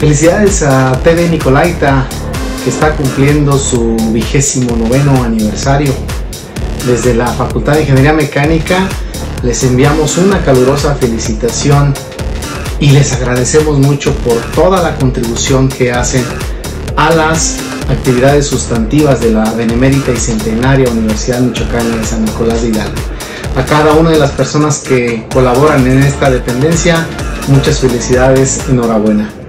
Felicidades a TV Nicolaita que está cumpliendo su vigésimo noveno aniversario. Desde la Facultad de Ingeniería Mecánica les enviamos una calurosa felicitación y les agradecemos mucho por toda la contribución que hacen a las actividades sustantivas de la Benemérita y Centenaria Universidad Michoacana de San Nicolás de Hidalgo. A cada una de las personas que colaboran en esta dependencia, muchas felicidades, enhorabuena.